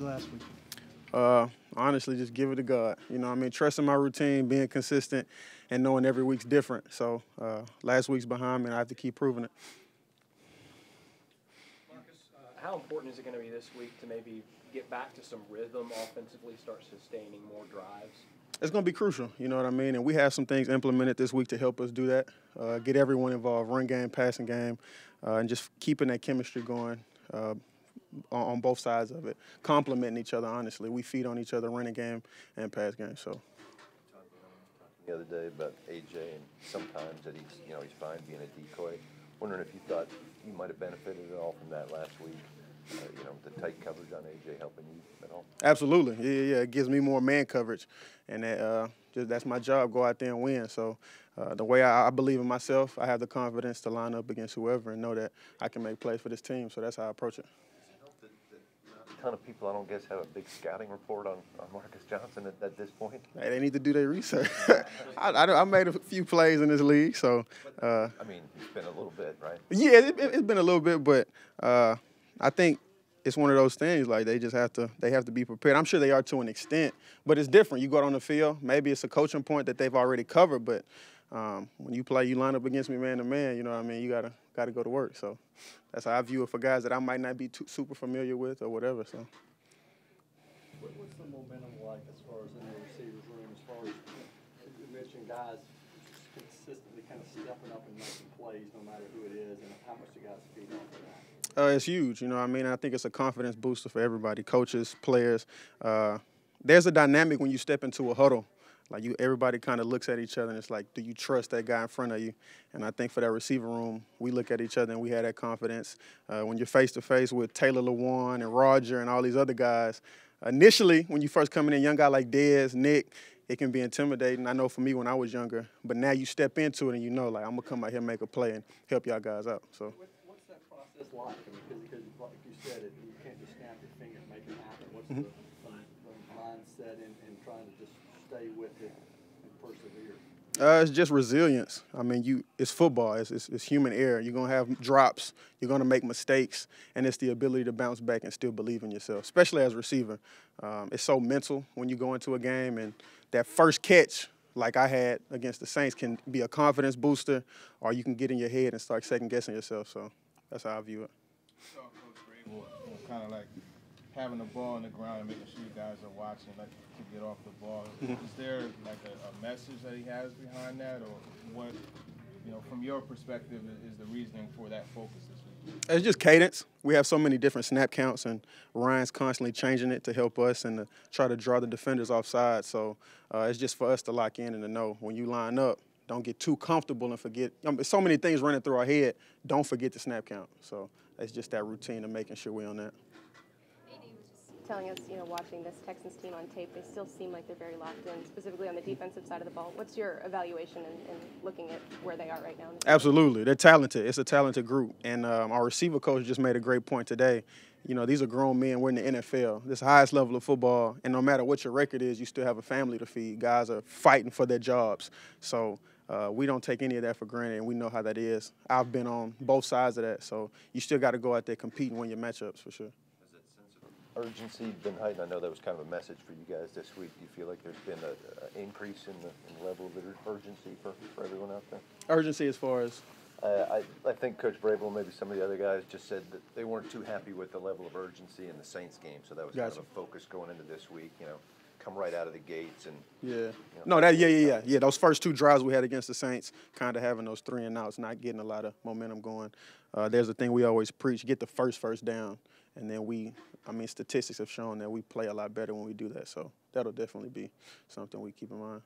last week? Uh, honestly, just give it to God. You know, I mean, trusting my routine, being consistent, and knowing every week's different. So uh, last week's behind me, and I have to keep proving it. Marcus, uh, how important is it going to be this week to maybe get back to some rhythm offensively, start sustaining more drives? It's going to be crucial, you know what I mean? And we have some things implemented this week to help us do that. Uh, get everyone involved, run game, passing game, uh, and just keeping that chemistry going uh, on, both sides of it, complementing each other, honestly. We feed on each other, running game and pass game, so. The other day about AJ and sometimes that he's, you know, he's fine being a decoy. Wondering if you thought you might have benefited at all from that last week uh, you know, the tight coverage on AJ helping you at all? Absolutely. Yeah, yeah. It gives me more man coverage, and that, uh, just, that's my job. Go out there and win. So uh, the way I, I, believe in myself, I have the confidence to line up against whoever and know that I can make plays for this team. So that's how I approach it. Ton of people, I don't guess, have a big scouting report on, on Marcus Johnson at, at this point. Hey, they need to do their research. I, I, I, made a few plays in this league, so. Uh, I mean, it's been a little bit, right? Yeah, it, has been a little bit, but uh, I think it's one of those things like they just have to they have to be prepared. I'm sure they are to an extent, but it's different. You go out on the field, maybe it's a coaching point that they've already covered, but um, when you play, you line up against me man to man. You know what I mean? You gotta gotta go to work. So that's how I view it for guys that I might not be too, super familiar with or whatever. So. What, What's the momentum like as far as in the receivers room? As far as you mentioned, guys consistently kind of stepping up and making plays, no matter who it is, and how much the guys feed off of that. Uh, it's huge. You know, I mean, I think it's a confidence booster for everybody, coaches, players. Uh, there's a dynamic when you step into a huddle. Like you, everybody kind of looks at each other, and it's like, do you trust that guy in front of you? And I think for that receiver room, we look at each other and we have that confidence. Uh, when you're face to face with Taylor Lewan and Roger and all these other guys, initially when you first come in, a young guy like Dez, Nick, it can be intimidating. I know for me when I was younger, but now you step into it and you know, like I'm gonna come out here, make a play, and help y'all guys out. So this like? I mean, because, because like you said, it, you can't just snap your fingers and make it happen. What's mm-hmm. the, the, mindset in, in trying to just stay with it and persevere? Uh, it's just resilience. I mean, you it's football. It's, it's, it's, human error. You're gonna have drops. You're gonna make mistakes, and it's the ability to bounce back and still believe in yourself, especially as a receiver. Um, it's so mental when you go into a game, and that first catch, like I had against the Saints, can be a confidence booster, or you can get in your head and start second guessing yourself. So that's how I view it. So, Coach Vrabel, kind of like having the ball on the ground and making sure you guys are watching, like to get off the ball. Mm-hmm. Is there like a, a, message that he has behind that, or what? You know, from your perspective, is the reasoning for that focus this week? It's just cadence. We have so many different snap counts, and Ryan's constantly changing it to help us and to try to draw the defenders offside. So uh, it's just for us to lock in and to know when you line up, don't get too comfortable and forget. You know, so many things running through our head. Don't forget the snap count. So it's just that routine of making sure we're on that. Telling us, you know, watching this Texans team on tape, they still seem like they're very locked in, specifically on the defensive side of the ball. What's your evaluation and, looking at where they are right now? Absolutely, they're talented. It's a talented group, and um, our receiver coach just made a great point today. You know, these are grown men. We're in the NFL. This highest level of football, and no matter what your record is, you still have a family to feed. Guys are fighting for their jobs. So uh, we don't take any of that for granted, and we know how that is. I've been on both sides of that, so you still got to go out there compete and win your matchups for sure. Has that sense of urgency been heightened? I know that was kind of a message for you guys this week. Do you feel like there's been an increase in the, in the, level of urgency for, for everyone out there? Urgency as far as? Uh, I, I think Coach Vrabel, maybe some of the other guys, just said that they weren't too happy with the level of urgency in the Saints game, so that was gotcha. kind of a focus going into this week. You know, come right out of the gates and yeah. You know, no, that yeah, yeah, yeah, yeah. Those first two drives we had against the Saints, kind of having those three and outs, not getting a lot of momentum going. Uh, there's a thing we always preach: get the first first down, and then we. I mean, statistics have shown that we play a lot better when we do that. So that'll definitely be something we keep in mind.